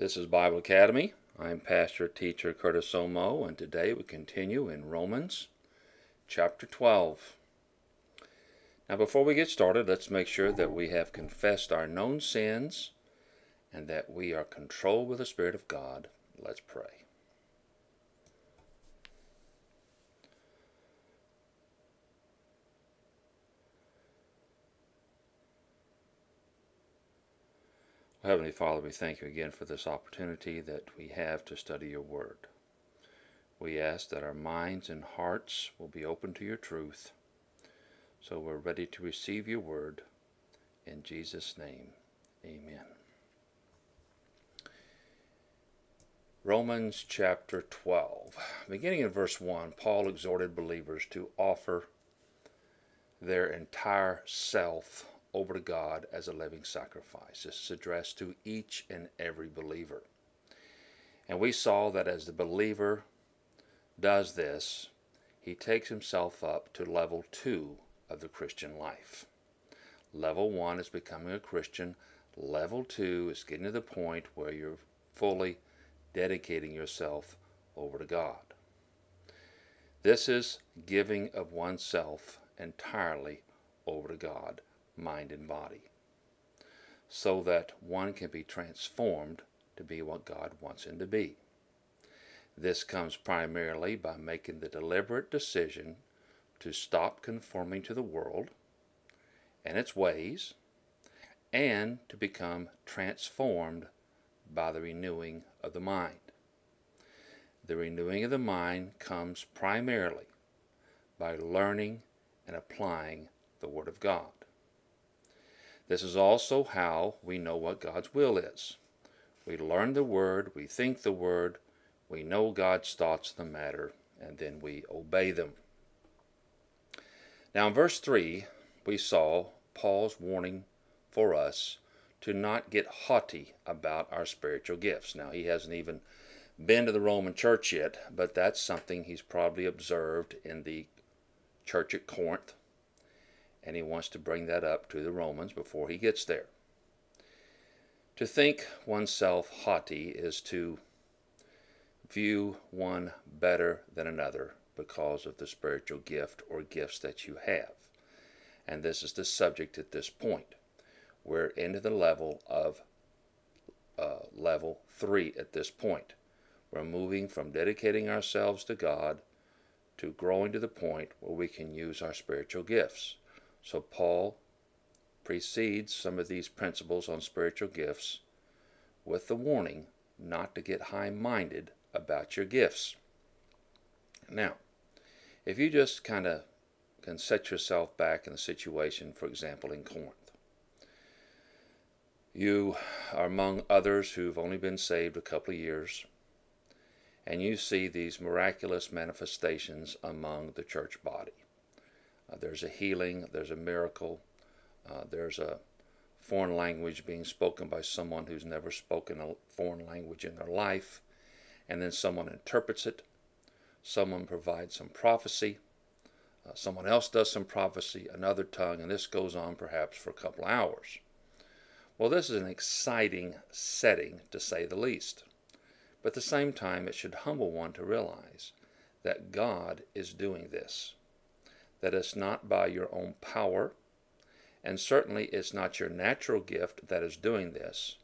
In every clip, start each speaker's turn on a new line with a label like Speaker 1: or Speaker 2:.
Speaker 1: This is Bible Academy. I'm Pastor Teacher Curtis Omo, and today we continue in Romans chapter 12. Now, before we get started, let's make sure that we have confessed our known sins and that we are controlled with the Spirit of God. Let's pray. Heavenly Father, we thank you again for this opportunity that we have to study your word. We ask that our minds and hearts will be open to your truth, so we're ready to receive your word. In Jesus' name, amen. Romans chapter 12. Beginning in verse 1, Paul exhorted believers to offer their entire self over to God as a living sacrifice. This is addressed to each and every believer. And we saw that as the believer does this, he takes himself up to level two of the Christian life. Level one is becoming a Christian. Level two is getting to the point where you're fully dedicating yourself over to God. This is giving of oneself entirely over to God mind, and body, so that one can be transformed to be what God wants him to be. This comes primarily by making the deliberate decision to stop conforming to the world and its ways and to become transformed by the renewing of the mind. The renewing of the mind comes primarily by learning and applying the Word of God. This is also how we know what God's will is. We learn the Word, we think the Word, we know God's thoughts of the matter, and then we obey them. Now, in verse 3, we saw Paul's warning for us to not get haughty about our spiritual gifts. Now, he hasn't even been to the Roman church yet, but that's something he's probably observed in the church at Corinth and he wants to bring that up to the Romans before he gets there. To think oneself haughty is to view one better than another because of the spiritual gift or gifts that you have. And this is the subject at this point. We're into the level of uh, level three at this point. We're moving from dedicating ourselves to God to growing to the point where we can use our spiritual gifts. So Paul precedes some of these principles on spiritual gifts with the warning not to get high minded about your gifts. Now, if you just kind of can set yourself back in the situation, for example, in Corinth, you are among others who've only been saved a couple of years, and you see these miraculous manifestations among the church body. Uh, there's a healing, there's a miracle, uh, there's a foreign language being spoken by someone who's never spoken a foreign language in their life, and then someone interprets it. Someone provides some prophecy. Uh, someone else does some prophecy, another tongue, and this goes on perhaps for a couple hours. Well, this is an exciting setting, to say the least. But at the same time, it should humble one to realize that God is doing this that it's not by your own power, and certainly it's not your natural gift that is doing this,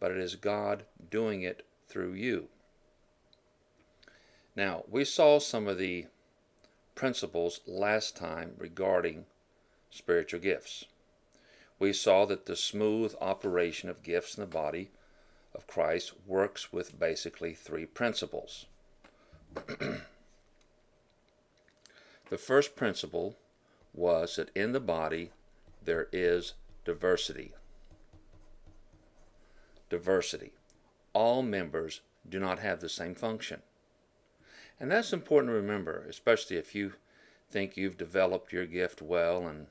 Speaker 1: but it is God doing it through you. Now, we saw some of the principles last time regarding spiritual gifts. We saw that the smooth operation of gifts in the body of Christ works with basically three principles. The first principle was that in the body there is diversity. Diversity. All members do not have the same function. And that's important to remember, especially if you think you've developed your gift well and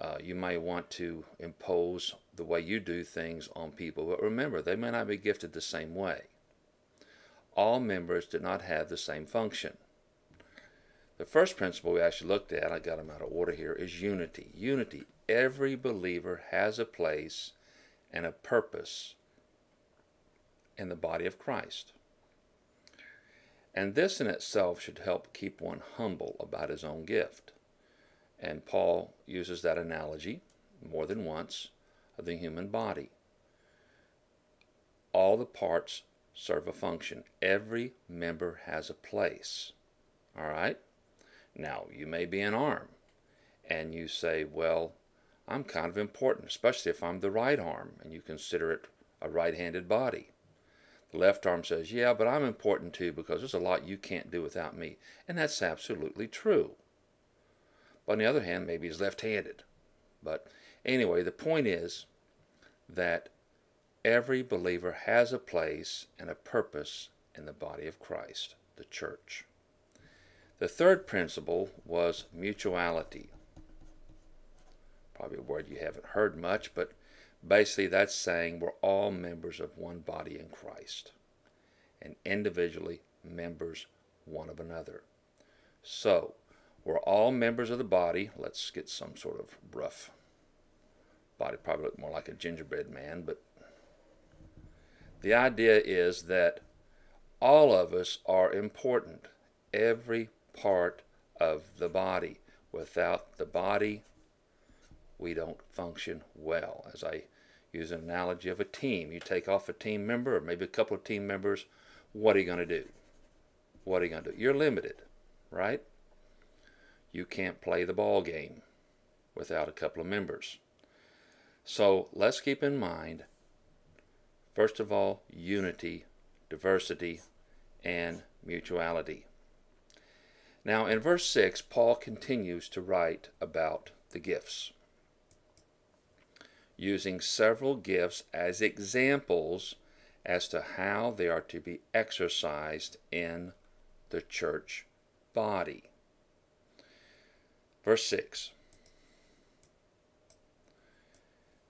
Speaker 1: uh, you may want to impose the way you do things on people. But remember, they may not be gifted the same way. All members do not have the same function. The first principle we actually looked at, I got them out of order here, is unity. Unity. Every believer has a place and a purpose in the body of Christ. And this in itself should help keep one humble about his own gift. And Paul uses that analogy more than once of the human body. All the parts serve a function. Every member has a place. All right? Now, you may be an arm, and you say, well, I'm kind of important, especially if I'm the right arm, and you consider it a right-handed body. The left arm says, yeah, but I'm important too because there's a lot you can't do without me. And that's absolutely true. But on the other hand, maybe he's left-handed. But anyway, the point is that every believer has a place and a purpose in the body of Christ, the church. The third principle was mutuality. Probably a word you haven't heard much, but basically that's saying we're all members of one body in Christ and individually members one of another. So, we're all members of the body. Let's get some sort of rough body, probably look more like a gingerbread man, but the idea is that all of us are important. Every part of the body. Without the body, we don't function well. As I use an analogy of a team, you take off a team member or maybe a couple of team members, what are you going to do? What are you going to do? You're limited, right? You can't play the ball game without a couple of members. So let's keep in mind, first of all, unity, diversity, and mutuality. Now, in verse 6, Paul continues to write about the gifts, using several gifts as examples as to how they are to be exercised in the church body. Verse 6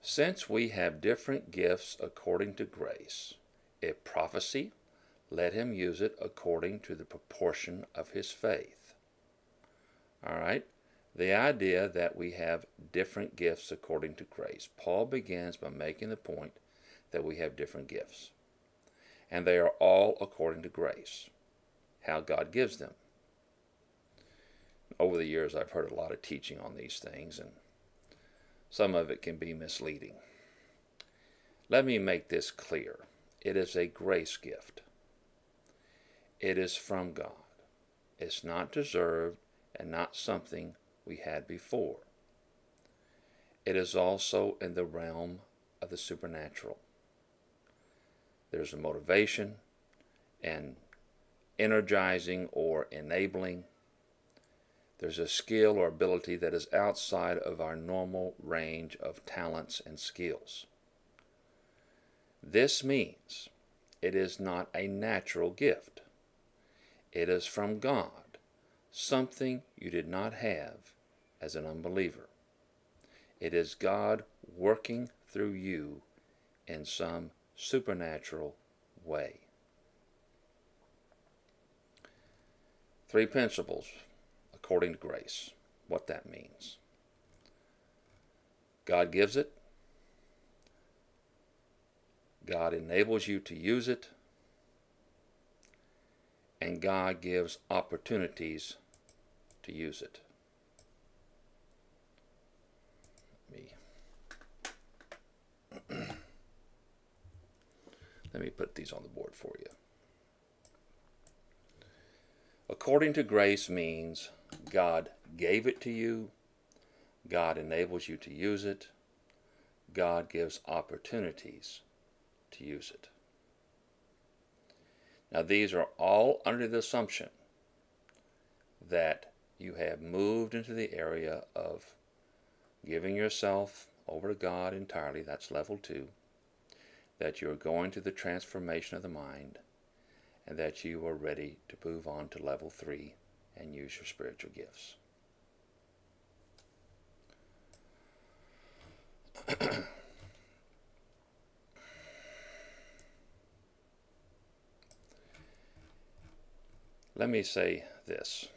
Speaker 1: Since we have different gifts according to grace, if prophecy, let him use it according to the proportion of his faith all right? The idea that we have different gifts according to grace. Paul begins by making the point that we have different gifts. And they are all according to grace, how God gives them. Over the years, I've heard a lot of teaching on these things, and some of it can be misleading. Let me make this clear it is a grace gift, it is from God. It's not deserved, and not something we had before. It is also in the realm of the supernatural. There's a motivation and energizing or enabling. There's a skill or ability that is outside of our normal range of talents and skills. This means it is not a natural gift. It is from God something you did not have as an unbeliever. It is God working through you in some supernatural way. Three principles according to grace. What that means. God gives it. God enables you to use it. And God gives opportunities to use it. Let me, let me put these on the board for you. According to grace means God gave it to you, God enables you to use it, God gives opportunities to use it. Now, these are all under the assumption that you have moved into the area of giving yourself over to God entirely, that's level two, that you're going to the transformation of the mind, and that you are ready to move on to level three and use your spiritual gifts. Let me say this.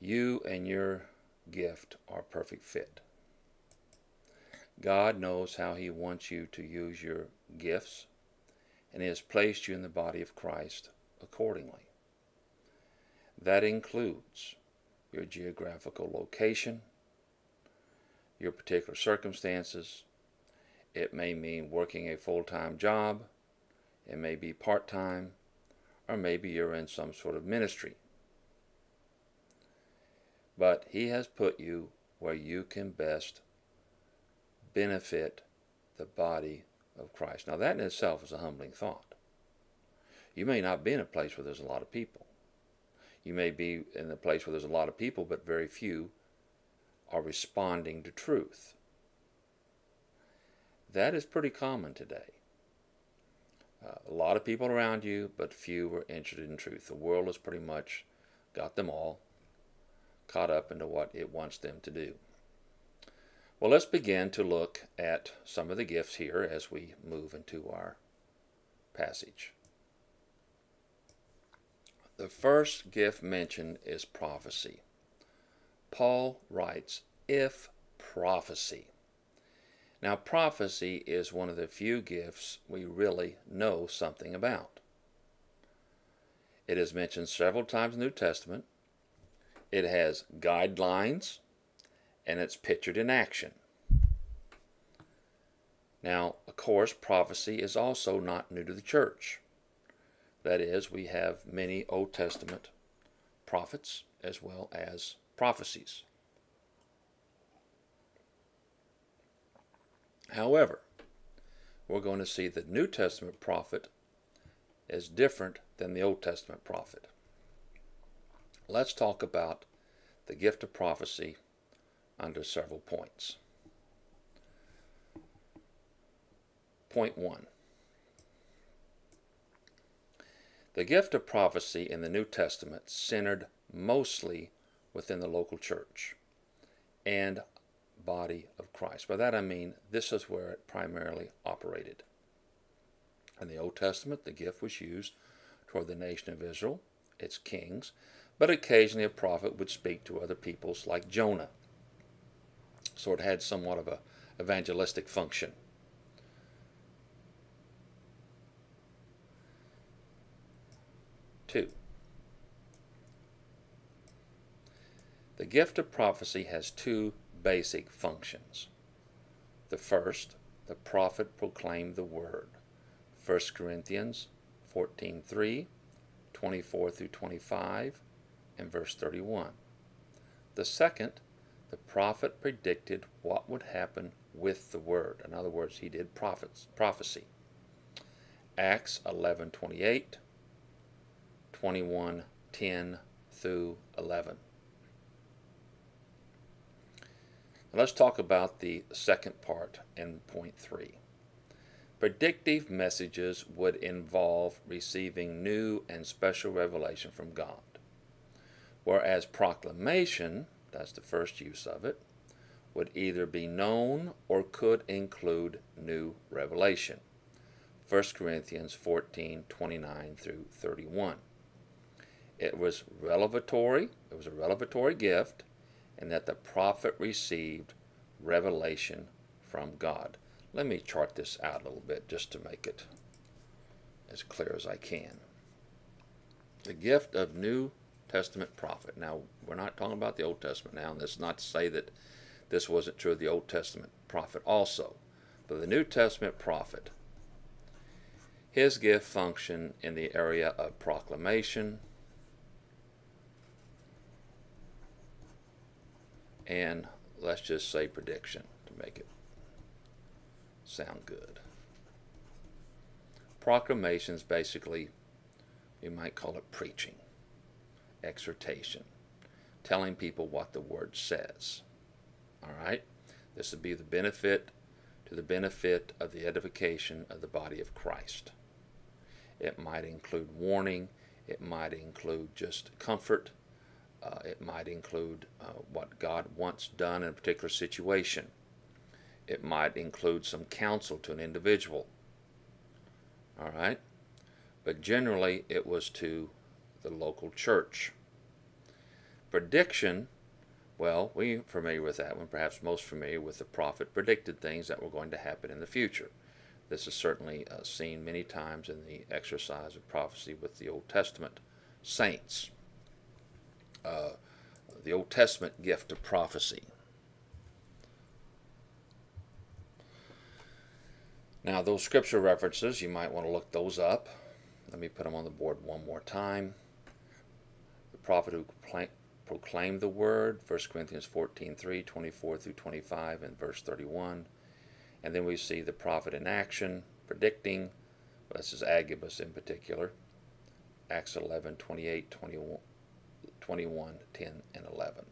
Speaker 1: You and your gift are perfect fit. God knows how He wants you to use your gifts and He has placed you in the body of Christ accordingly. That includes your geographical location, your particular circumstances. It may mean working a full time job, it may be part time, or maybe you're in some sort of ministry. But He has put you where you can best benefit the body of Christ. Now, that in itself is a humbling thought. You may not be in a place where there's a lot of people. You may be in a place where there's a lot of people, but very few are responding to truth. That is pretty common today. Uh, a lot of people around you, but few are interested in truth. The world has pretty much got them all caught up into what it wants them to do. Well, let's begin to look at some of the gifts here as we move into our passage. The first gift mentioned is prophecy. Paul writes, if prophecy. Now, prophecy is one of the few gifts we really know something about. It is mentioned several times in the New Testament. It has guidelines and it's pictured in action. Now, of course, prophecy is also not new to the church. That is, we have many Old Testament prophets as well as prophecies. However, we're going to see that New Testament prophet is different than the Old Testament prophet. Let's talk about the gift of prophecy under several points. Point 1. The gift of prophecy in the New Testament centered mostly within the local church and body of Christ. By that I mean this is where it primarily operated. In the Old Testament, the gift was used toward the nation of Israel, its kings, but occasionally a prophet would speak to other peoples like Jonah. So it had somewhat of a evangelistic function. Two. The gift of prophecy has two basic functions. The first, the prophet proclaimed the word. 1 Corinthians 14:3, 24 through 25, and verse 31. The second, the prophet predicted what would happen with the word. In other words, he did prophets, prophecy. Acts 11:28, 21:10 through 11. Let's talk about the second part in point 3. Predictive messages would involve receiving new and special revelation from God, whereas proclamation that's the first use of it, would either be known or could include new revelation. 1 Corinthians 14 29 through 31. It was revelatory, it was a revelatory gift, and that the prophet received revelation from God. Let me chart this out a little bit just to make it as clear as I can. The gift of new Testament prophet. Now, we're not talking about the Old Testament now, and this is not to say that this wasn't true of the Old Testament prophet also. But the New Testament prophet, his gift functioned in the area of proclamation and let's just say prediction to make it sound good. Proclamations basically, you might call it preaching exhortation, telling people what the word says. All right? This would be the benefit to the benefit of the edification of the body of Christ. It might include warning, it might include just comfort, uh, it might include uh, what God wants done in a particular situation. It might include some counsel to an individual. All right? But generally, it was to the local church. Prediction, well, we're familiar with that one, perhaps most familiar with the prophet predicted things that were going to happen in the future. This is certainly uh, seen many times in the exercise of prophecy with the Old Testament saints. Uh, the Old Testament gift of prophecy. Now, those scripture references, you might want to look those up. Let me put them on the board one more time. Prophet who proclaimed the word, 1 Corinthians 14 3, 24 through 25, and verse 31. And then we see the prophet in action, predicting. This is Agabus in particular. Acts 11, 28, 21, 21, 10, and 11.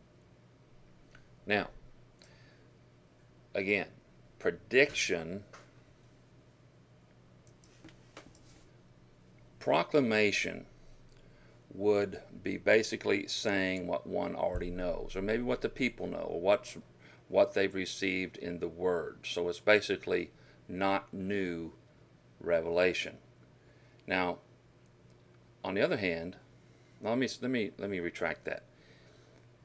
Speaker 1: Now, again, prediction, proclamation would be basically saying what one already knows, or maybe what the people know, or what's what they've received in the Word. So it's basically not new revelation. Now, on the other hand, let me let me let me retract that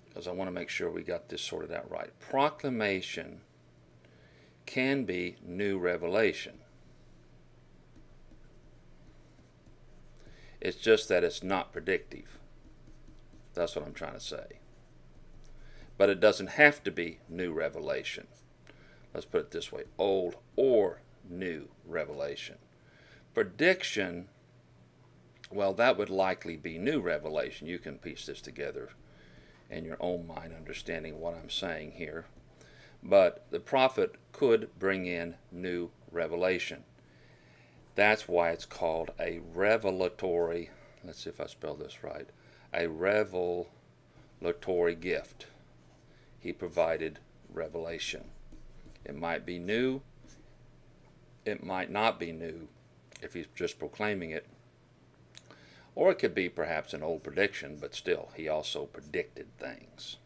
Speaker 1: because I want to make sure we got this sorted out right. Proclamation can be new revelation. It's just that it's not predictive. That's what I'm trying to say but it doesn't have to be new revelation. Let's put it this way old or new revelation. Prediction, well, that would likely be new revelation. You can piece this together in your own mind, understanding what I'm saying here. But the prophet could bring in new revelation. That's why it's called a revelatory, let's see if I spell this right, a revelatory gift he provided revelation. It might be new, it might not be new if he's just proclaiming it, or it could be perhaps an old prediction, but still, he also predicted things.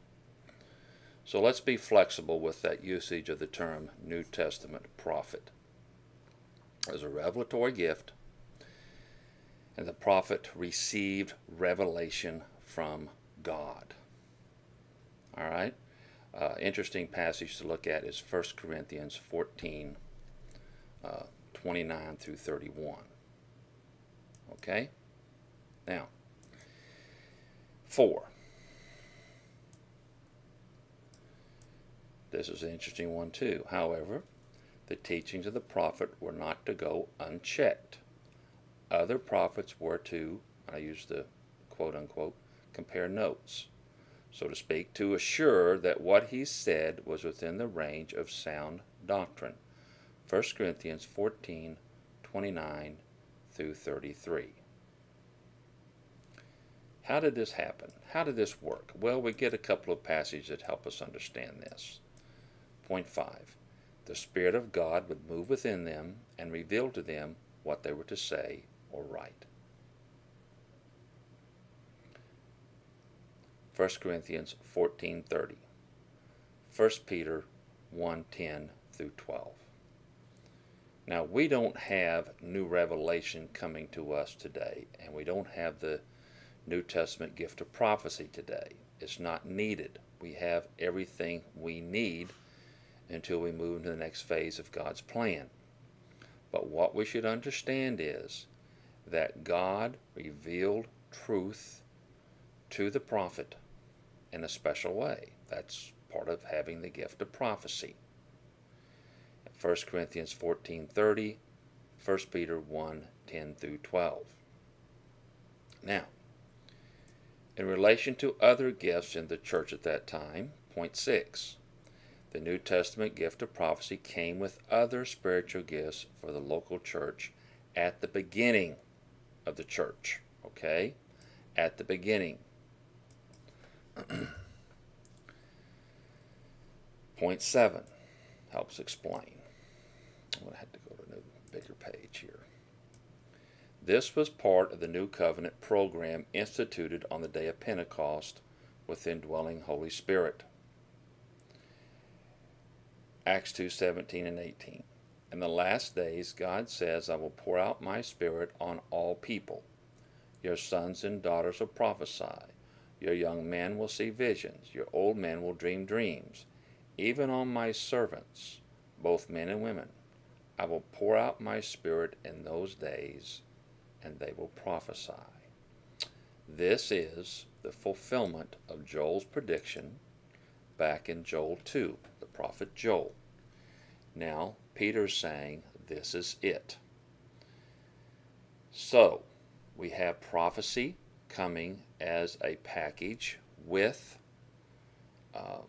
Speaker 1: So let's be flexible with that usage of the term New Testament prophet. As a revelatory gift, and the prophet received revelation from God. All right? uh, interesting passage to look at is 1 Corinthians 14, uh, 29 through 31. Okay? Now, 4. This is an interesting one too. However, the teachings of the prophet were not to go unchecked. Other prophets were to, I use the quote unquote, compare notes so to speak, to assure that what he said was within the range of sound doctrine. 1 Corinthians 14 29 through 33. How did this happen? How did this work? Well, we get a couple of passages that help us understand this. Point 5. The Spirit of God would move within them and reveal to them what they were to say or write. 1 Corinthians 14:30, 1 Peter 1:10 through 12. Now, we don't have new revelation coming to us today, and we don't have the New Testament gift of prophecy today. It's not needed. We have everything we need until we move into the next phase of God's plan. But what we should understand is that God revealed truth to the prophet in a special way. That's part of having the gift of prophecy. 1 Corinthians 14:30, 1 Peter 1:10 through 12. Now, in relation to other gifts in the church at that time, point 6. The New Testament gift of prophecy came with other spiritual gifts for the local church at the beginning of the church. Okay? At the beginning. Point seven helps explain. I'm going to have to go to a new, bigger page here. This was part of the New Covenant program instituted on the day of Pentecost with indwelling Holy Spirit. Acts 2 17 and 18. In the last days, God says, I will pour out my Spirit on all people. Your sons and daughters will prophesy. Your young men will see visions, your old men will dream dreams, even on my servants, both men and women. I will pour out my spirit in those days, and they will prophesy. This is the fulfillment of Joel's prediction back in Joel 2, the prophet Joel. Now, Peter's saying this is it. So, we have prophecy coming as a package with uh,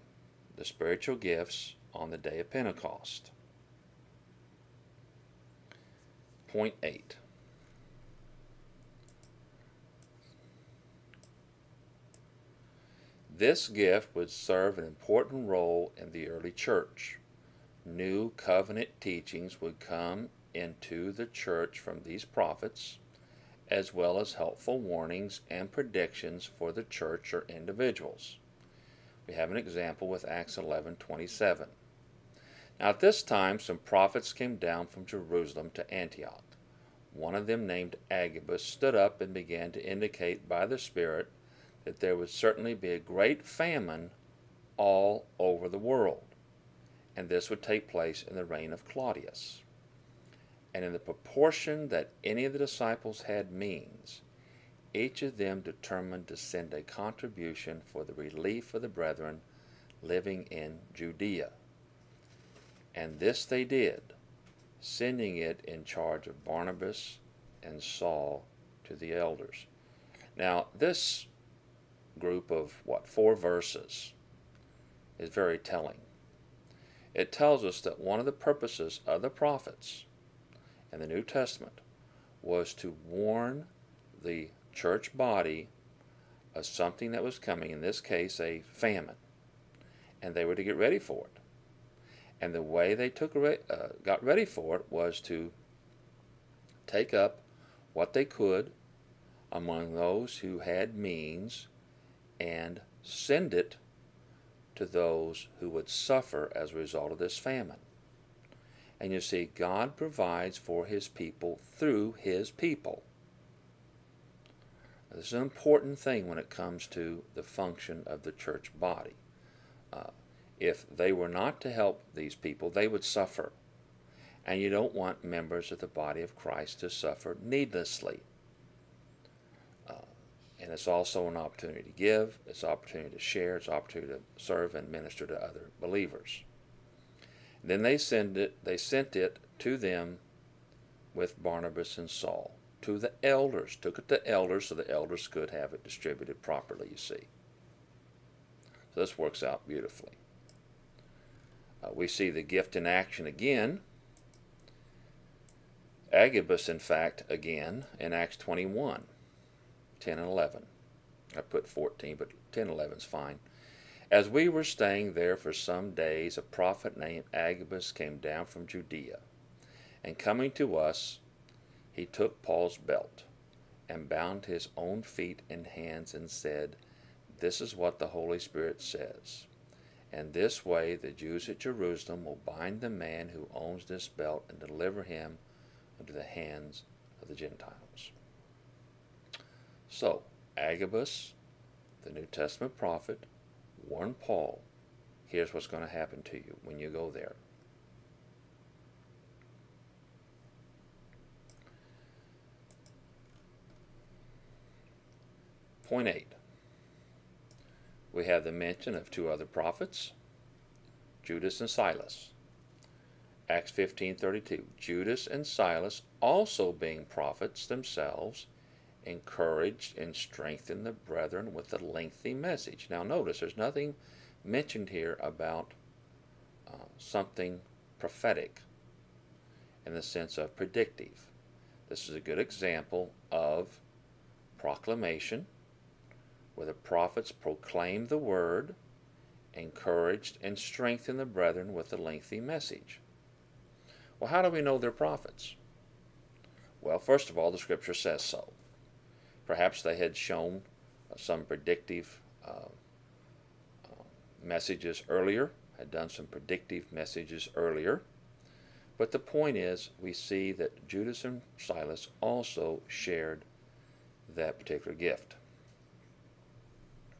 Speaker 1: the spiritual gifts on the day of Pentecost. Point 8. This gift would serve an important role in the early church. New covenant teachings would come into the church from these prophets, as well as helpful warnings and predictions for the church or individuals. We have an example with Acts 11:27. Now at this time some prophets came down from Jerusalem to Antioch. One of them named Agabus stood up and began to indicate by the Spirit that there would certainly be a great famine all over the world, and this would take place in the reign of Claudius. And in the proportion that any of the disciples had means, each of them determined to send a contribution for the relief of the brethren living in Judea. And this they did, sending it in charge of Barnabas and Saul to the elders. Now, this group of what four verses is very telling. It tells us that one of the purposes of the prophets in the New Testament was to warn the church body of something that was coming, in this case a famine, and they were to get ready for it. And the way they took uh, got ready for it was to take up what they could among those who had means and send it to those who would suffer as a result of this famine. And you see, God provides for his people through his people. Now, this is an important thing when it comes to the function of the church body. Uh, if they were not to help these people, they would suffer. And you don't want members of the body of Christ to suffer needlessly. And it's also an opportunity to give, it's an opportunity to share, it's an opportunity to serve and minister to other believers. Then they send it they sent it to them with Barnabas and Saul, to the elders, took it to elders so the elders could have it distributed properly, you see. So this works out beautifully. Uh, we see the gift in action again. Agabus, in fact, again in Acts 21. 10 and 11. I put 14, but 10 and 11 is fine. As we were staying there for some days, a prophet named Agabus came down from Judea. And coming to us, he took Paul's belt and bound his own feet and hands and said, This is what the Holy Spirit says. And this way the Jews at Jerusalem will bind the man who owns this belt and deliver him into the hands of the Gentiles. So, Agabus, the New Testament prophet, warned Paul here's what's going to happen to you when you go there. Point 8. We have the mention of two other prophets, Judas and Silas. Acts 15:32. Judas and Silas also being prophets themselves encouraged and strengthened the brethren with a lengthy message. Now, notice there's nothing mentioned here about uh, something prophetic in the sense of predictive. This is a good example of proclamation where the prophets proclaimed the word, encouraged and strengthened the brethren with a lengthy message. Well, how do we know they're prophets? Well, first of all, the scripture says so. Perhaps they had shown some predictive uh, messages earlier, had done some predictive messages earlier. But the point is, we see that Judas and Silas also shared that particular gift,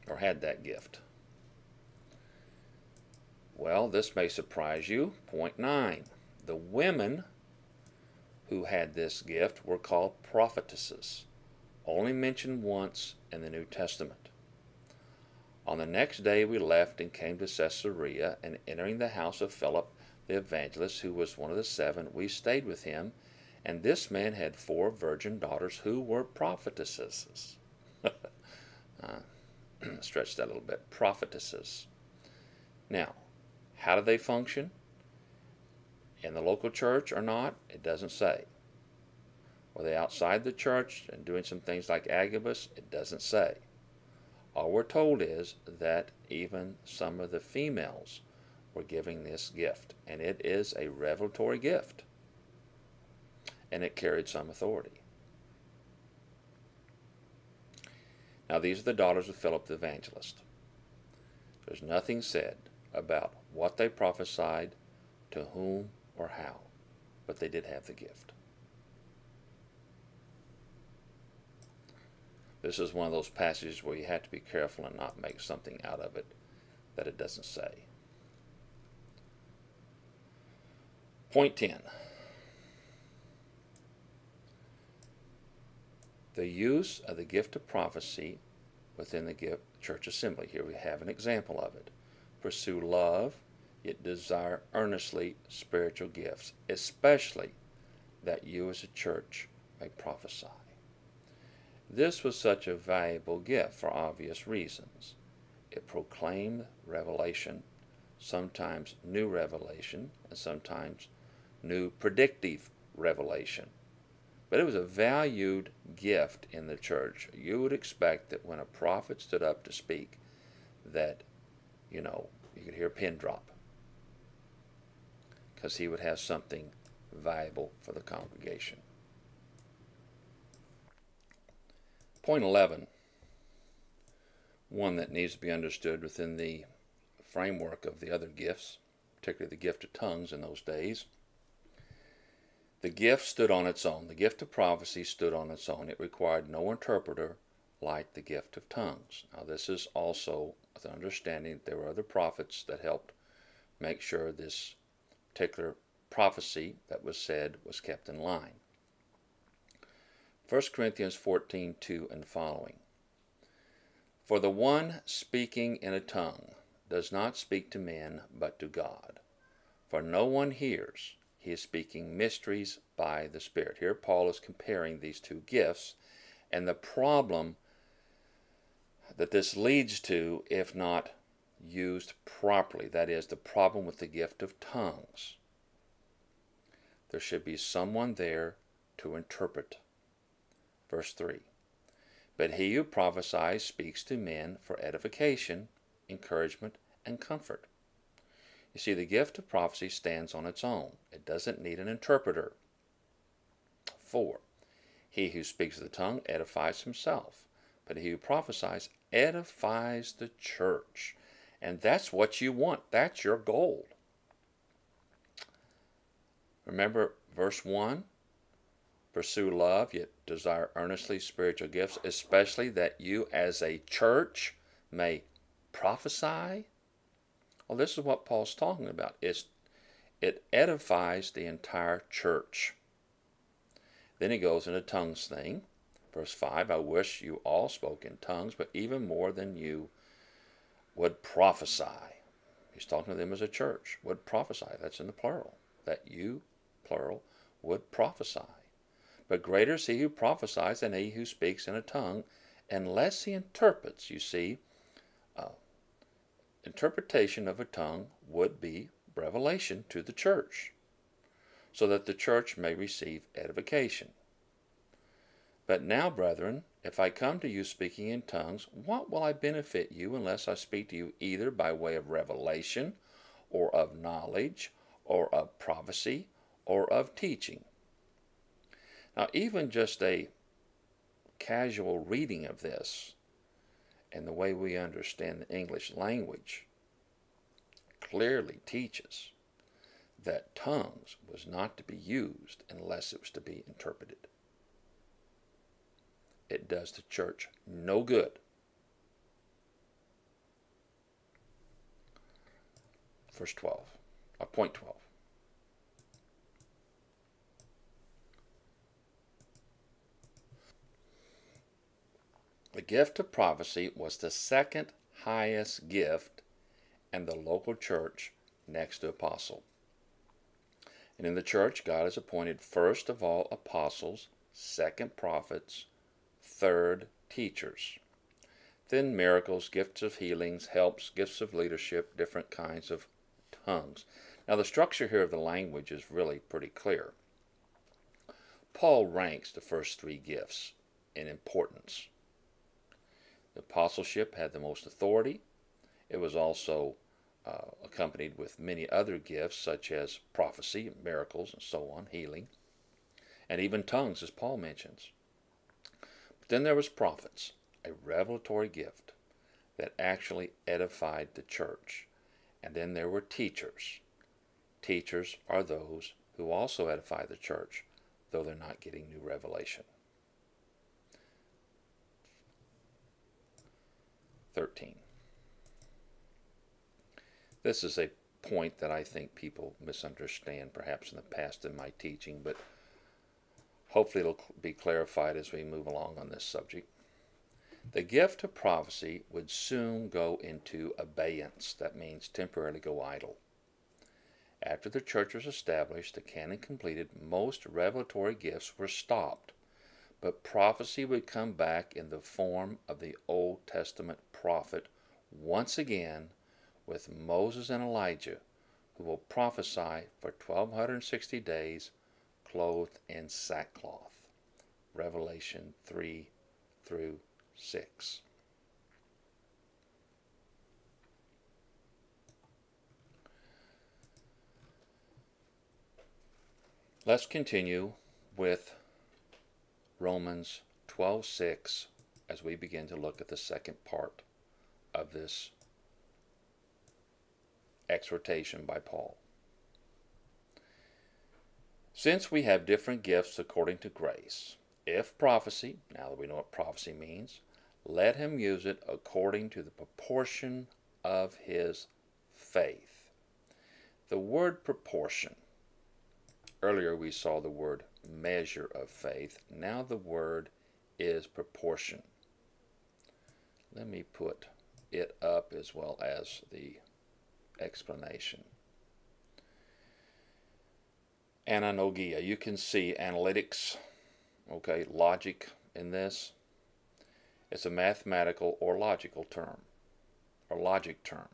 Speaker 1: or had that gift. Well, this may surprise you. Point 9. The women who had this gift were called prophetesses, only mentioned once in the New Testament. On the next day we left and came to Caesarea, and entering the house of Philip the evangelist, who was one of the seven, we stayed with him, and this man had four virgin daughters who were prophetesses. uh, stretch that a little bit. Prophetesses. Now, how do they function? In the local church or not? It doesn't say. Were they outside the church and doing some things like Agabus? It doesn't say. All we're told is that even some of the females were giving this gift, and it is a revelatory gift, and it carried some authority. Now, these are the daughters of Philip the evangelist. There's nothing said about what they prophesied, to whom, or how, but they did have the gift. This is one of those passages where you have to be careful and not make something out of it that it doesn't say. Point 10. The use of the gift of prophecy within the church assembly. Here we have an example of it. Pursue love, yet desire earnestly spiritual gifts, especially that you as a church may prophesy. This was such a valuable gift for obvious reasons. It proclaimed revelation, sometimes new revelation, and sometimes new predictive revelation. But it was a valued gift in the church. You would expect that when a prophet stood up to speak, that, you know, you could hear a pin drop. Because he would have something valuable for the congregation. Point 11, one that needs to be understood within the framework of the other gifts, particularly the gift of tongues in those days. The gift stood on its own. The gift of prophecy stood on its own. It required no interpreter like the gift of tongues. Now, this is also with understanding that there were other prophets that helped make sure this particular prophecy that was said was kept in line. 1 Corinthians 14 2 and following. For the one speaking in a tongue does not speak to men, but to God. For no one hears. He is speaking mysteries by the Spirit. Here, Paul is comparing these two gifts and the problem that this leads to if not used properly. That is, the problem with the gift of tongues. There should be someone there to interpret Verse 3 But he who prophesies speaks to men for edification, encouragement, and comfort. You see, the gift of prophecy stands on its own, it doesn't need an interpreter. 4. He who speaks the tongue edifies himself, but he who prophesies edifies the church. And that's what you want. That's your goal. Remember verse 1? Pursue love, yet desire earnestly spiritual gifts, especially that you as a church may prophesy. Well, this is what Paul's talking about. It's, it edifies the entire church. Then he goes into tongues thing. Verse 5 I wish you all spoke in tongues, but even more than you would prophesy. He's talking to them as a church. Would prophesy. That's in the plural. That you, plural, would prophesy. But greater is he who prophesies than he who speaks in a tongue, unless he interprets. You see, uh, interpretation of a tongue would be revelation to the church, so that the church may receive edification. But now, brethren, if I come to you speaking in tongues, what will I benefit you unless I speak to you either by way of revelation, or of knowledge, or of prophecy, or of teaching? Now, even just a casual reading of this and the way we understand the English language clearly teaches that tongues was not to be used unless it was to be interpreted. It does the church no good. Verse 12, or point 12. The gift of prophecy was the second highest gift in the local church next to apostle. And in the church, God has appointed first of all apostles, second prophets, third teachers. Then miracles, gifts of healings, helps, gifts of leadership, different kinds of tongues. Now, the structure here of the language is really pretty clear. Paul ranks the first three gifts in importance. The apostleship had the most authority. It was also uh, accompanied with many other gifts, such as prophecy, miracles, and so on, healing, and even tongues, as Paul mentions. But then there was prophets, a revelatory gift that actually edified the church. And then there were teachers. Teachers are those who also edify the church, though they're not getting new revelation. 13. This is a point that I think people misunderstand perhaps in the past in my teaching, but hopefully it'll be clarified as we move along on this subject. The gift of prophecy would soon go into abeyance, that means temporarily go idle. After the church was established, the canon completed, most revelatory gifts were stopped, but prophecy would come back in the form of the Old Testament prophet once again with Moses and Elijah, who will prophesy for 1260 days clothed in sackcloth. Revelation 3 through 6. Let's continue with Romans 12:6 as we begin to look at the second part of this exhortation by Paul. Since we have different gifts according to grace, if prophecy, now that we know what prophecy means, let him use it according to the proportion of his faith. The word proportion, earlier we saw the word measure of faith, now the word is proportion. Let me put it up as well as the explanation. Analogia, you can see analytics, okay, logic in this. It's a mathematical or logical term, or logic term.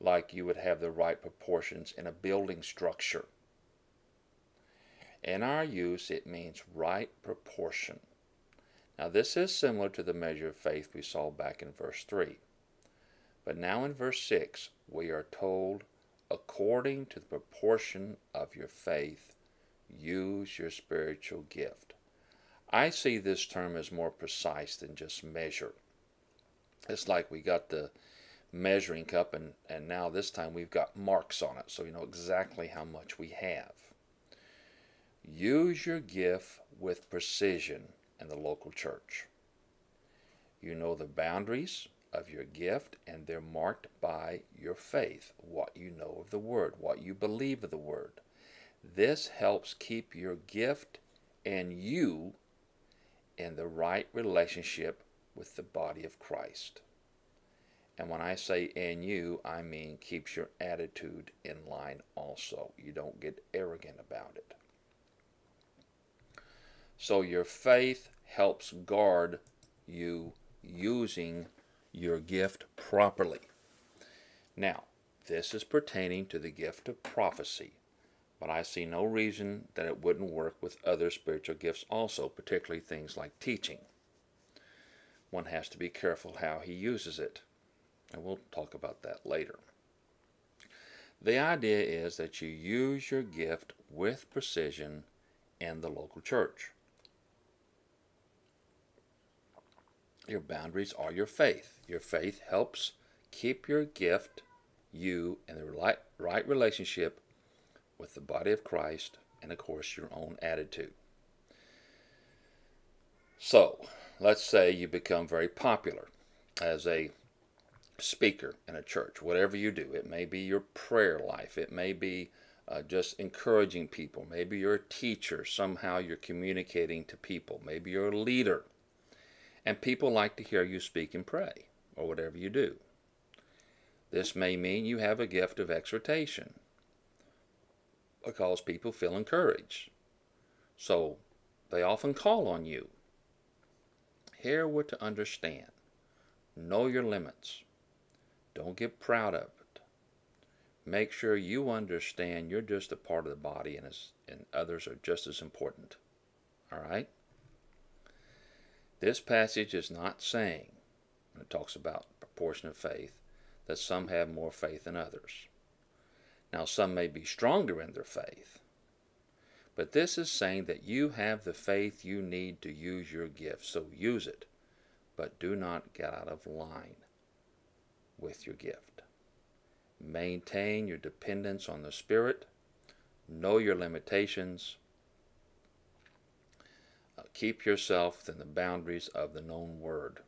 Speaker 1: Like you would have the right proportions in a building structure. In our use, it means right proportion. Now, this is similar to the measure of faith we saw back in verse 3. But now in verse 6, we are told, according to the proportion of your faith, use your spiritual gift. I see this term as more precise than just measure. It's like we got the measuring cup and, and now this time we've got marks on it so you know exactly how much we have. Use your gift with precision in the local church. You know the boundaries of your gift, and they're marked by your faith, what you know of the Word, what you believe of the Word. This helps keep your gift and you in the right relationship with the body of Christ. And when I say and you, I mean keeps your attitude in line also. You don't get arrogant about it. So your faith helps guard you using your gift properly. Now, this is pertaining to the gift of prophecy, but I see no reason that it wouldn't work with other spiritual gifts also, particularly things like teaching. One has to be careful how he uses it, and we'll talk about that later. The idea is that you use your gift with precision in the local church. Your boundaries are your faith. Your faith helps keep your gift, you, in the right, relationship with the body of Christ and, of course, your own attitude. So, let's say you become very popular as a speaker in a church, whatever you do. It may be your prayer life, it may be uh, just encouraging people, maybe you're a teacher, somehow you're communicating to people, maybe you're a leader And people like to hear you speak and pray, or whatever you do. This may mean you have a gift of exhortation, because people feel encouraged. So they often call on you. Here we're to understand. Know your limits. Don't get proud of it. Make sure you understand you're just a part of the body and, and others are just as important. All right? This passage is not saying, when it talks about proportion of faith, that some have more faith than others. Now, some may be stronger in their faith, but this is saying that you have the faith you need to use your gift, so use it, but do not get out of line with your gift. Maintain your dependence on the Spirit, know your limitations, keep yourself within the boundaries of the known Word.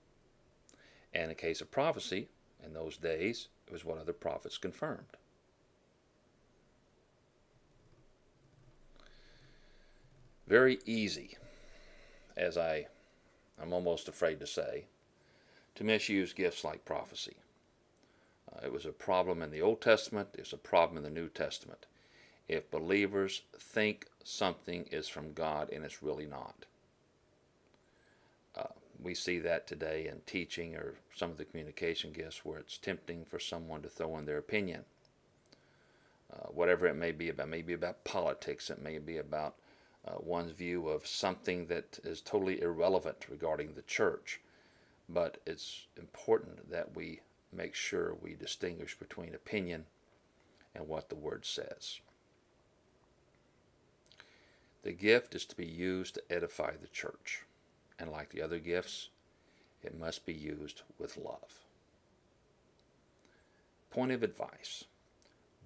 Speaker 1: And in case of prophecy, in those days, it was what other prophets confirmed. Very easy, as I, I'm almost afraid to say, to misuse gifts like prophecy. Uh, it was a problem in the Old Testament, it's a problem in the New Testament. If believers think something is from God and it's really not. We see that today in teaching or some of the communication gifts where it's tempting for someone to throw in their opinion. Uh, whatever it may be about, maybe about politics, it may be about uh, one's view of something that is totally irrelevant regarding the church. But it's important that we make sure we distinguish between opinion and what the Word says. The gift is to be used to edify the church, and like the other gifts, it must be used with love. Point of advice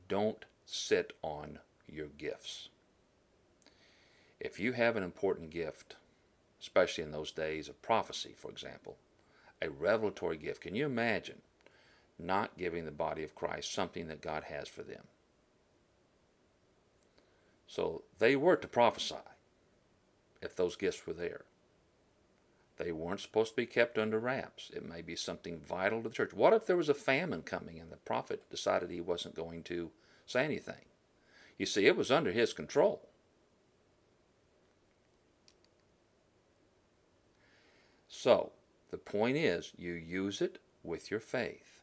Speaker 1: don't sit on your gifts. If you have an important gift, especially in those days of prophecy, for example, a revelatory gift, can you imagine not giving the body of Christ something that God has for them? So they were to prophesy if those gifts were there. They weren't supposed to be kept under wraps. It may be something vital to the church. What if there was a famine coming and the prophet decided he wasn't going to say anything? You see, it was under his control. So, the point is, you use it with your faith.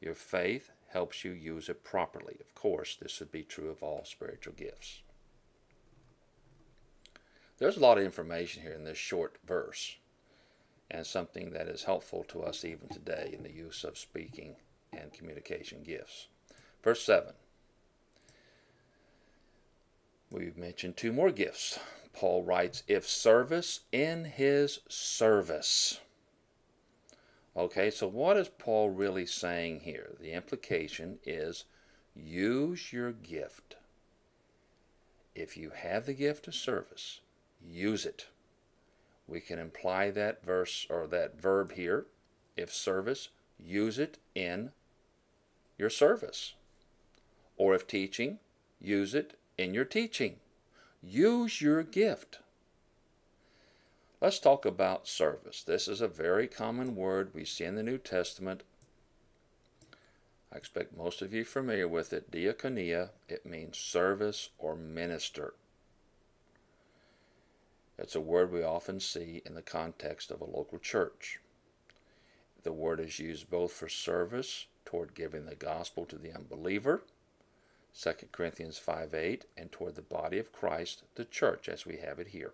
Speaker 1: Your faith helps you use it properly. Of course, this would be true of all spiritual gifts. There's a lot of information here in this short verse, and something that is helpful to us even today in the use of speaking and communication gifts. Verse 7. We've mentioned two more gifts Paul writes, if service in his service. Okay, so what is Paul really saying here? The implication is use your gift. If you have the gift of service, use it. We can imply that verse or that verb here. If service, use it in your service. Or if teaching, use it in your teaching. Use your gift. Let's talk about service. This is a very common word we see in the New Testament. I expect most of you familiar with it. Diakonia, it means service or minister. It's a word we often see in the context of a local church. The word is used both for service toward giving the gospel to the unbeliever 2 Corinthians 5 8, and toward the body of Christ, the church, as we have it here.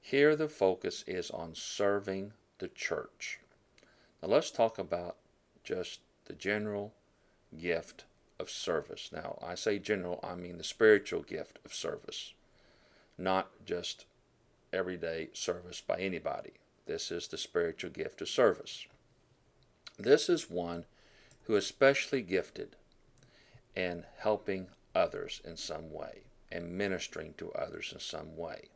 Speaker 1: Here the focus is on serving the church. Now let's talk about just the general gift of service. Now, I say general, I mean the spiritual gift of service, not just everyday service by anybody. This is the spiritual gift of service. This is one who is specially gifted in helping others in some way and ministering to others in some way.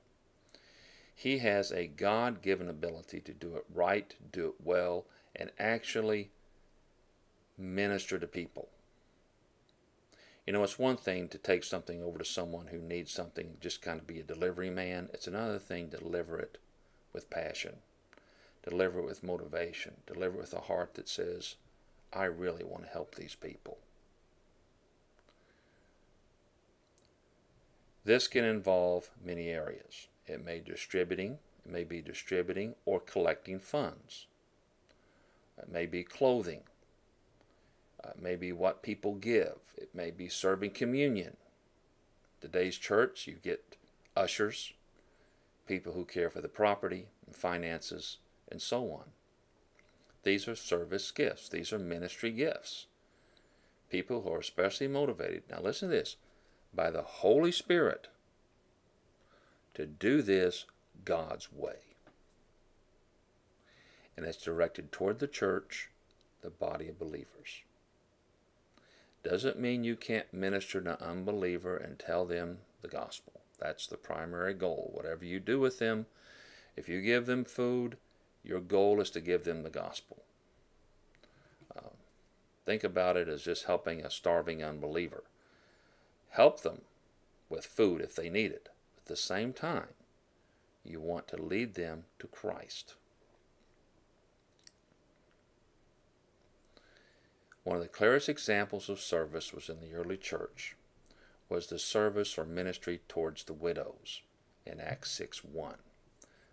Speaker 1: He has a God given ability to do it right, do it well, and actually minister to people. You know, it's one thing to take something over to someone who needs something, just kind of be a delivery man. It's another thing to deliver it with passion, Deliver it with motivation. Deliver it with a heart that says, I really want to help these people. This can involve many areas. It may distributing, it may be distributing or collecting funds. It may be clothing. Uh, may be what people give. It may be serving communion. Today's church, you get ushers, people who care for the property and finances, and so on. These are service gifts. These are ministry gifts. People who are especially motivated. Now listen to this. By the Holy Spirit to do this God's way. And it's directed toward the church, the body of believers. Doesn't mean you can't minister to an unbeliever and tell them the gospel. That's the primary goal. Whatever you do with them, if you give them food, your goal is to give them the gospel. Uh, think about it as just helping a starving unbeliever. Help them with food if they need it. At the same time, you want to lead them to Christ. One of the clearest examples of service was in the early church, was the service or ministry towards the widows in Acts 6 1.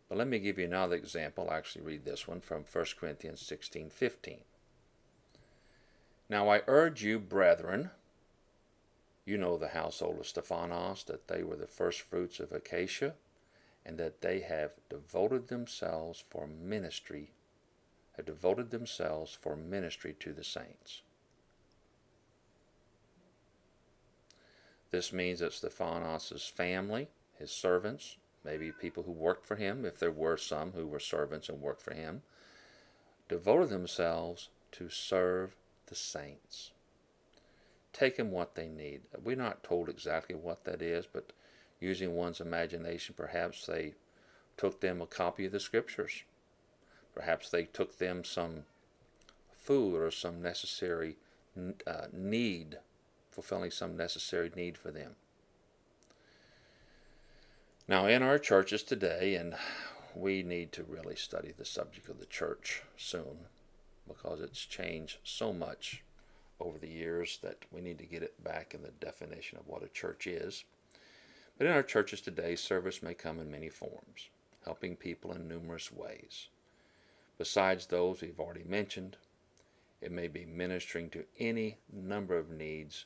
Speaker 1: But let me give you another example. I'll actually read this one from 1 Corinthians 16 15. Now I urge you, brethren, you know the household of Stephanas, that they were the first fruits of Achaia, and that they have devoted themselves for ministry, have devoted themselves for ministry to the saints. This means that Stephanas' family, his servants, maybe people who worked for him, if there were some who were servants and worked for him, devoted themselves to serve the saints. Take them what they need. We're not told exactly what that is, but using one's imagination, perhaps they took them a copy of the scriptures. Perhaps they took them some food or some necessary uh, need, fulfilling some necessary need for them. Now, in our churches today, and we need to really study the subject of the church soon because it's changed so much over the years that we need to get it back in the definition of what a church is. But in our churches today, service may come in many forms, helping people in numerous ways. Besides those we've already mentioned, it may be ministering to any number of needs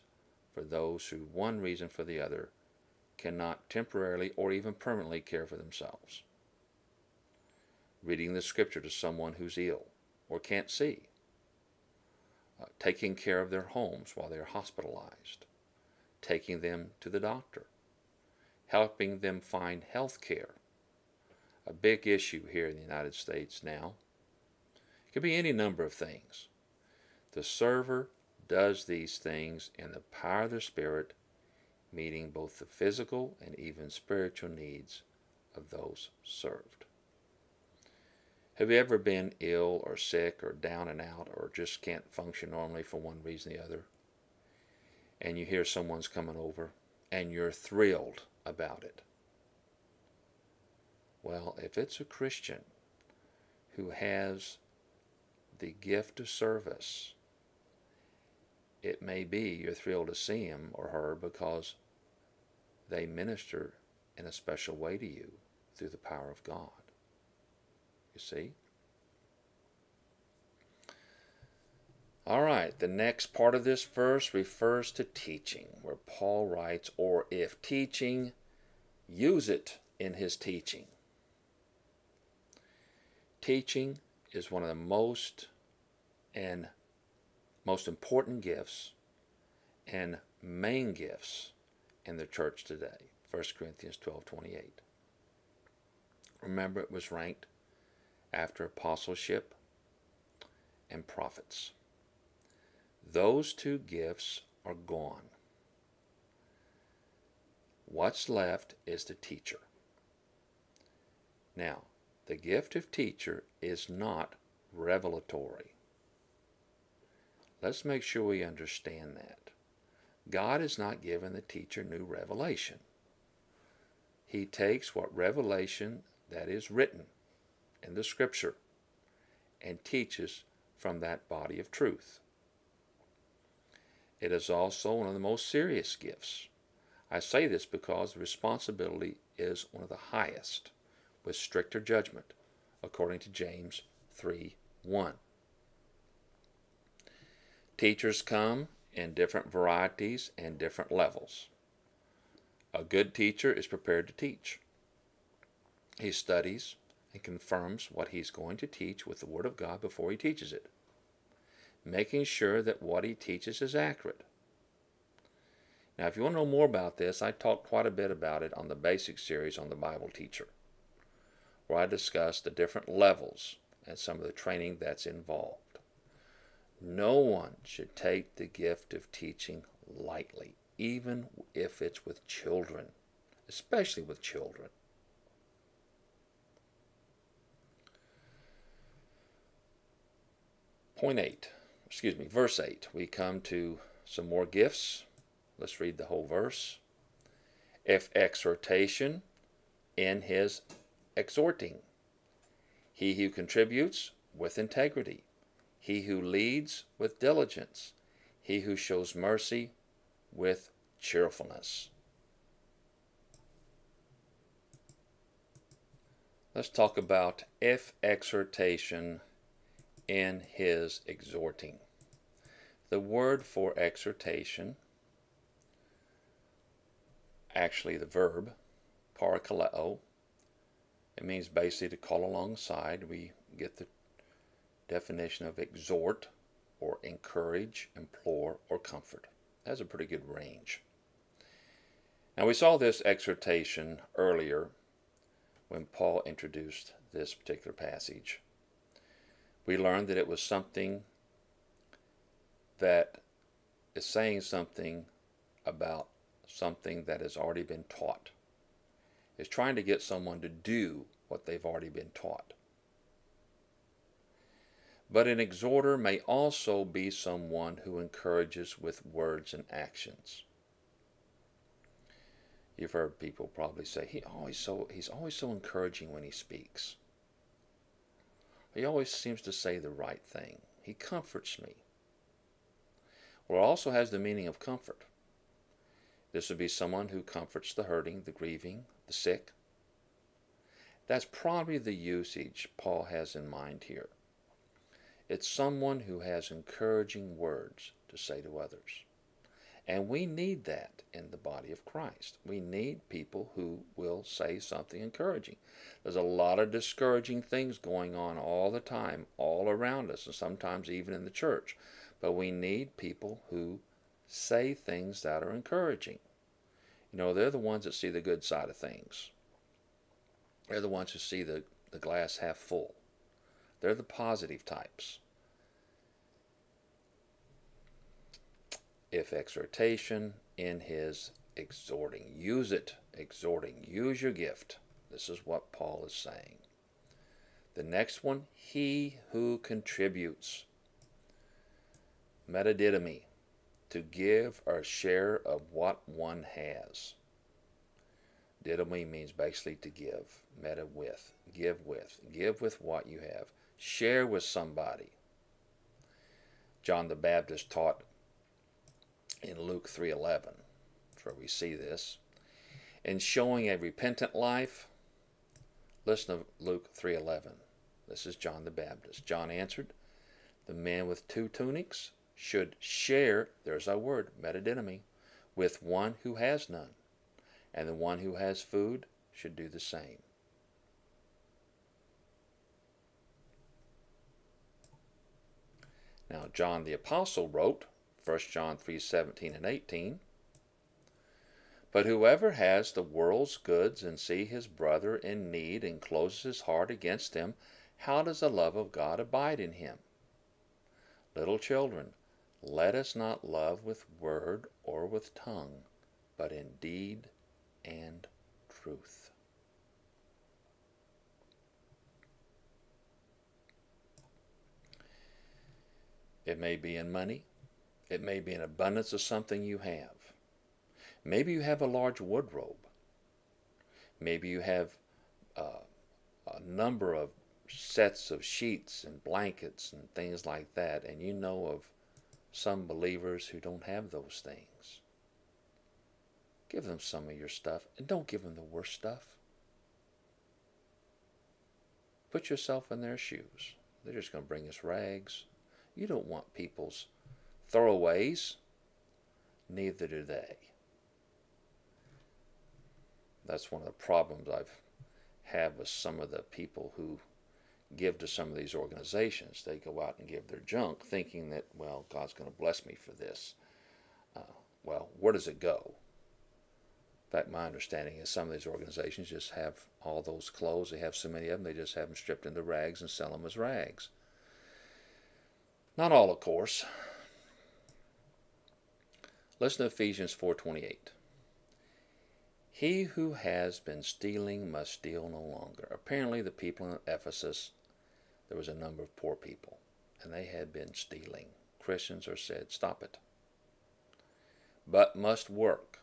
Speaker 1: for those who, one reason for the other, cannot temporarily or even permanently care for themselves. Reading the scripture to someone who's ill or can't see. Uh, taking care of their homes while they're hospitalized. Taking them to the doctor. Helping them find health care. A big issue here in the United States now. Could be any number of things. The server does these things in the power of the Spirit meeting both the physical and even spiritual needs of those served. Have you ever been ill or sick or down and out or just can't function normally for one reason or the other? And you hear someone's coming over and you're thrilled about it. Well, if it's a Christian who has the gift of service, it may be you're thrilled to see him or her because they minister in a special way to you through the power of God. You see? All right, the next part of this verse refers to teaching, where Paul writes, or if teaching, use it in his teaching. Teaching is one of the most and most important gifts and main gifts in the church today. 1 Corinthians 12:28. Remember it was ranked after apostleship and prophets. Those two gifts are gone. What's left is the teacher. Now, the gift of teacher is not revelatory. Let's make sure we understand that. God has not given the teacher new revelation. He takes what revelation that is written in the scripture and teaches from that body of truth. It is also one of the most serious gifts. I say this because the responsibility is one of the highest, with stricter judgment, according to James 3 1. Teachers come in different varieties and different levels. A good teacher is prepared to teach. He studies and confirms what he's going to teach with the Word of God before he teaches it, making sure that what he teaches is accurate. Now, if you want to know more about this, I talked quite a bit about it on the basic series on the Bible teacher, where I discuss the different levels and some of the training that's involved. No one should take the gift of teaching lightly, even if it's with children, especially with children. Point 8, excuse me, verse 8, we come to some more gifts. Let's read the whole verse. If exhortation in his exhorting, he who contributes with integrity, he who leads with diligence, he who shows mercy with cheerfulness. Let's talk about if exhortation in his exhorting. The word for exhortation, actually the verb, parakaleo, it means basically to call alongside. We get the definition of exhort or encourage, implore, or comfort. That's a pretty good range. Now we saw this exhortation earlier when Paul introduced this particular passage we learned that it was something that is saying something about something that has already been taught. It's trying to get someone to do what they've already been taught. But an exhorter may also be someone who encourages with words and actions. You've heard people probably say he always so he's always so encouraging when he speaks. He always seems to say the right thing. He comforts me. Or also has the meaning of comfort. This would be someone who comforts the hurting, the grieving, sick. That's probably the usage Paul has in mind here. It's someone who has encouraging words to say to others. And we need that in the body of Christ. We need people who will say something encouraging. There's a lot of discouraging things going on all the time, all around us, and sometimes even in the church. But we need people who say things that are encouraging. Know, they're the ones that see the good side of things. They're the ones who see the, the glass half full. They're the positive types. if exhortation in his exhorting. Use it, exhorting. Use your gift. This is what Paul is saying. The next one, he who contributes. Metadidomi, to give or share of what one has. Didomi means basically to give. Meta with, give with, give with what you have. Share with somebody. John the Baptist taught in Luke 3:11. That's where we see this. In showing a repentant life, listen to Luke 3:11. This is John the Baptist. John answered, "The man with two tunics should share, there's our word, metadidomi, with one who has none, and the one who has food should do the same." Now, John the Apostle wrote, 1 John 3 17 and 18. But whoever has the world's goods and see his brother in need and closes his heart against him, how does the love of God abide in him? Little children, let us not love with word or with tongue, but in deed and truth. It may be in money, it may be an abundance of something you have. Maybe you have a large wardrobe. Maybe you have uh, a number of sets of sheets and blankets and things like that, and you know of some believers who don't have those things. Give them some of your stuff and don't give them the worst stuff. Put yourself in their shoes. They're just going to bring us rags. You don't want people's throwaways. Neither do they. That's one of the problems I've had with some of the people who give to some of these organizations. They go out and give their junk thinking that, well, God's going to bless me for this. Uh, well, where does it go? In fact, my understanding is some of these organizations just have all those clothes. They have so many of them, they just have them stripped into rags and sell them as rags. Not all, of course. Listen to Ephesians 4.28. He who has been stealing must steal no longer. Apparently the people in Ephesus there was a number of poor people, and they had been stealing. Christians are said, stop it. But must work,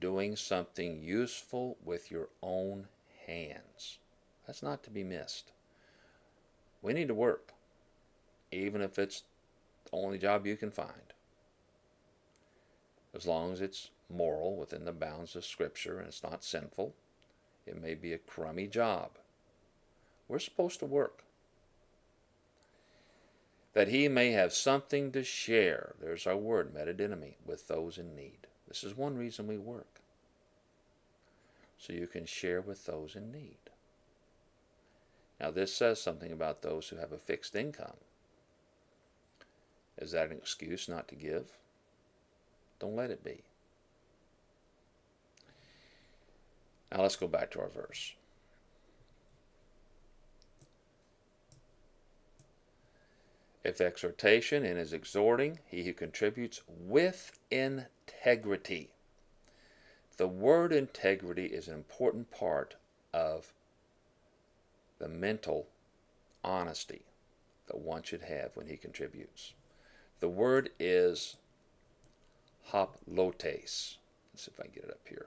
Speaker 1: doing something useful with your own hands. That's not to be missed. We need to work, even if it's the only job you can find. As long as it's moral within the bounds of Scripture and it's not sinful, it may be a crummy job. We're supposed to work that he may have something to share. There's our word, metadidomi, with those in need. This is one reason we work. So you can share with those in need. Now, this says something about those who have a fixed income. Is that an excuse not to give? Don't let it be. Now, let's go back to our verse. If exhortation and is exhorting, he who contributes with integrity. The word integrity is an important part of the mental honesty that one should have when he contributes. The word is hoplotes. Let's see if I can get it up here.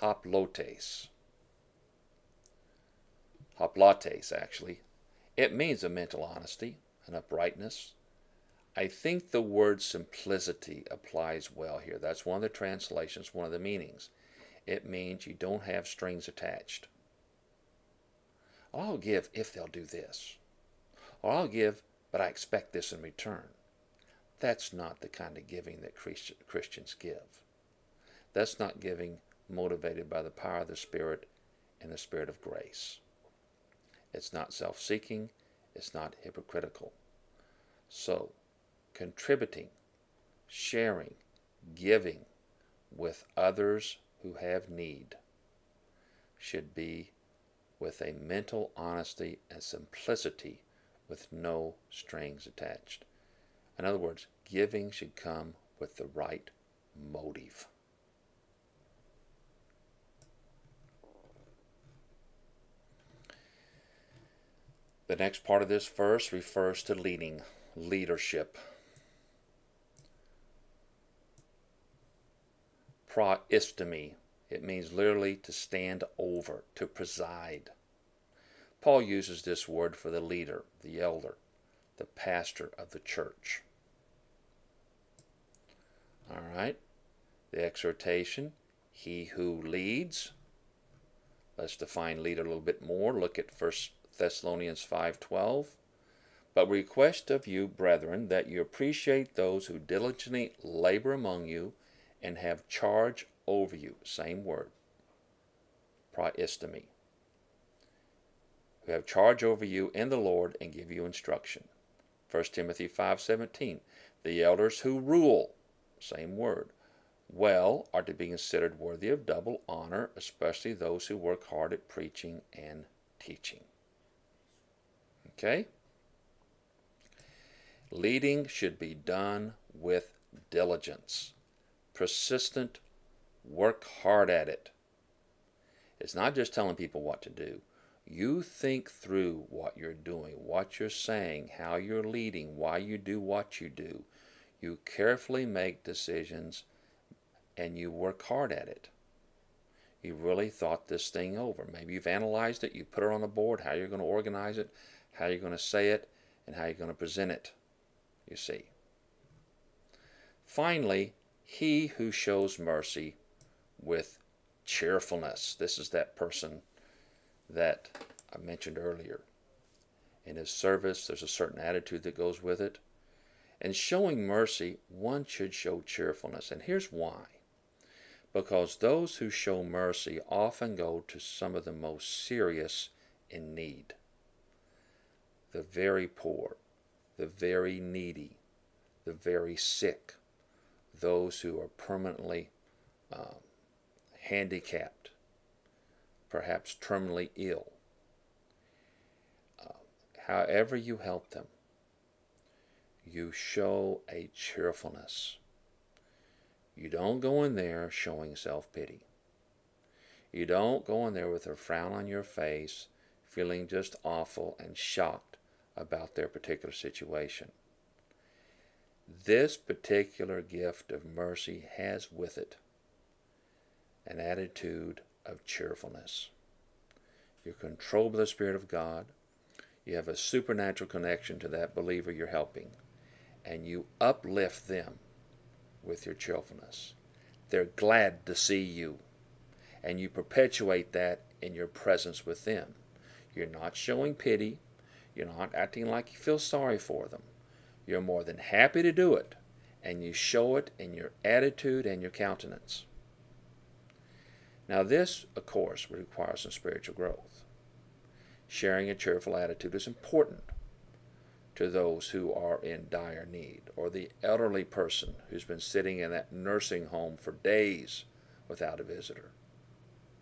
Speaker 1: Hoplotes. Hoplates, actually. It means a mental honesty, an uprightness. I think the word simplicity applies well here. That's one of the translations, one of the meanings. It means you don't have strings attached. I'll give if they'll do this. Or I'll give, but I expect this in return. That's not the kind of giving that Christians give. That's not giving motivated by the power of the Spirit and the Spirit of grace. It's not self seeking, it's not hypocritical. So, contributing, sharing, giving with others who have need should be with a mental honesty and simplicity with no strings attached. In other words, giving should come with the right motive. The next part of this verse refers to leading, leadership. Proistemi, it means literally to stand over, to preside. Paul uses this word for the leader, the elder, the pastor of the church. All right, the exhortation, he who leads. Let's define leader a little bit more. Look at First Thessalonians 5:12. But request of you, brethren, that you appreciate those who diligently labor among you and have charge over you. Same word. Proistemi. Who have charge over you in the Lord and give you instruction. 1 Timothy 5:17. The elders who rule, same word, well are to be considered worthy of double honor, especially those who work hard at preaching and teaching. Okay? Leading should be done with diligence, persistent, work hard at it. It's not just telling people what to do. You think through what you're doing, what you're saying, how you're leading, why you do what you do. You carefully make decisions and you work hard at it. you really thought this thing over. Maybe you've analyzed it, you put it on a board, how you're going to organize it, how you're going to say it, and how you're going to present it. You see. Finally, he who shows mercy with cheerfulness. This is that person that I mentioned earlier. In his service, there's a certain attitude that goes with it. And showing mercy, one should show cheerfulness. And here's why because those who show mercy often go to some of the most serious in need the very poor, the very needy, the very sick, those who are permanently um, handicapped, perhaps terminally ill. Uh, however, you help them, you show a cheerfulness you don't go in there showing self pity. You don't go in there with a frown on your face, feeling just awful and shocked about their particular situation. This particular gift of mercy has with it an attitude of cheerfulness. You're controlled by the Spirit of God. You have a supernatural connection to that believer you're helping, and you uplift them with your cheerfulness. They're glad to see you, and you perpetuate that in your presence with them. You're not showing pity. You're not acting like you feel sorry for them. You're more than happy to do it, and you show it in your attitude and your countenance. Now, this, of course, requires some spiritual growth. Sharing a cheerful attitude is important to those who are in dire need, or the elderly person who's been sitting in that nursing home for days without a visitor.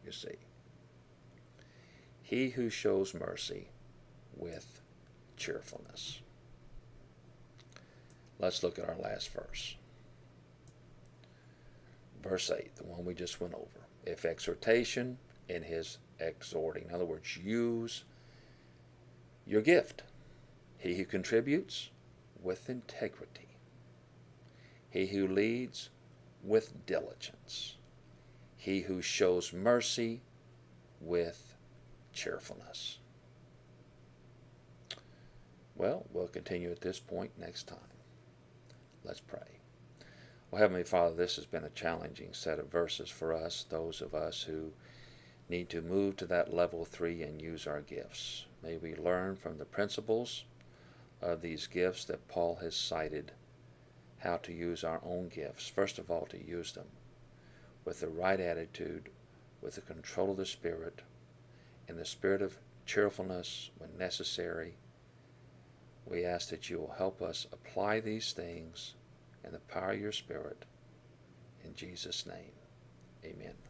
Speaker 1: You see. He who shows mercy with cheerfulness. Let's look at our last verse. Verse 8, the one we just went over. If exhortation in his exhorting, in other words, use your gift he who contributes with integrity. He who leads with diligence. He who shows mercy with cheerfulness. Well, we'll continue at this point next time. Let's pray. Well, Heavenly Father, this has been a challenging set of verses for us, those of us who need to move to that level three and use our gifts. May we learn from the principles of these gifts that Paul has cited how to use our own gifts. First of all, to use them with the right attitude, with the control of the Spirit, in the spirit of cheerfulness when necessary. We ask that you will help us apply these things in the power of your Spirit. In Jesus' name, amen.